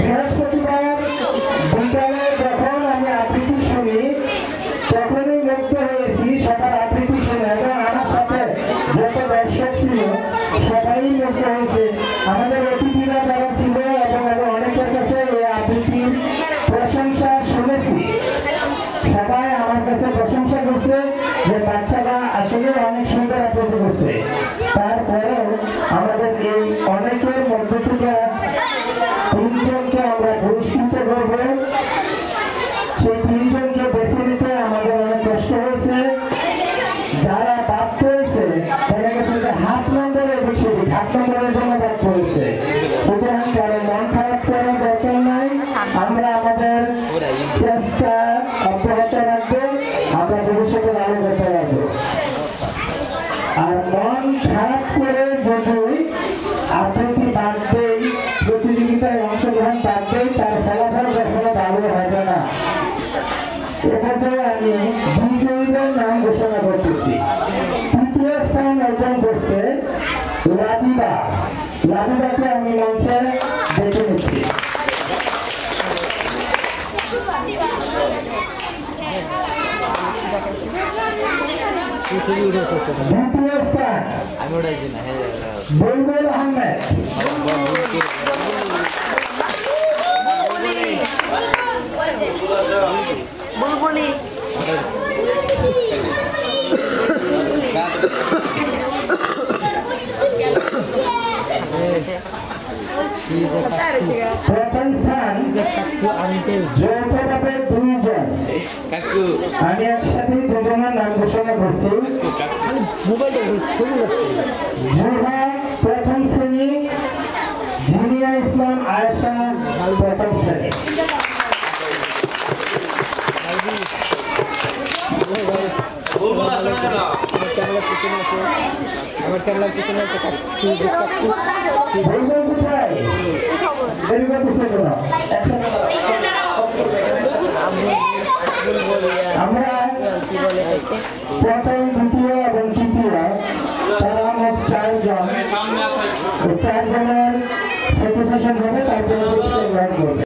বৃহস্পতিবার বিকালে আমি আবৃত্তি শুনি, তখনই মুগ্ধ হয়েছি, সবার আবৃত্তি শুনে। এবং আমার সাথে যত দর্শক ছিল, সবাই মুগ্ধ হয়েছে। আমাদের অতিথিরা যারা ছিল এবং আমি অনেকের প্রশংসা শুনেছি। সবাই আমার কাছে প্রশংসা করছে যে বাচ্চারা আসলে অনেক সুন্দর আবৃত্তি করছে। তারপরেও আমাদের এই অনেকের মধ্য থেকে যারা পড়েছে দেখা গেছে যে হাত নম্বরের বেশি হাত নম্বরের জন্য আমরা আমাদের চেষ্টা অব্যাহত রাখব, আমরা ভবিষ্যতে আরও রাখব আর মন খারাপ করে যদি আবৃত্তি বাদ প্রতিযোগিতায় অংশগ্রহণ বাদ তার ফলাফল কখনো আমি বিজয়ীদের নাম ঘোষণা করতেছি তৃতীয় স্থান অর্জন করছে লাবিবা লাবিবাকে আমি মঞ্চে দেখে নিচ্ছি দ্বিতীয় স্থান আমি ওটাইছি না প্রথম স্থান যৌথভাবে দুইজন কাকু আমি একসাথে দুজনের নাম ঘোষণা করছি প্রথম শ্রেণি জিনিয়া ইসলাম আয়েশা প্রথম শ্রেণি আমার ক্যামেরার পিছনে আছে কাকু কাকু আমরা প্রথম দ্বিতীয় এবং তৃতীয় তারা মোট চারজন চারজনের ফটো সেশন হবে তারপরে গ্রহণ করবে।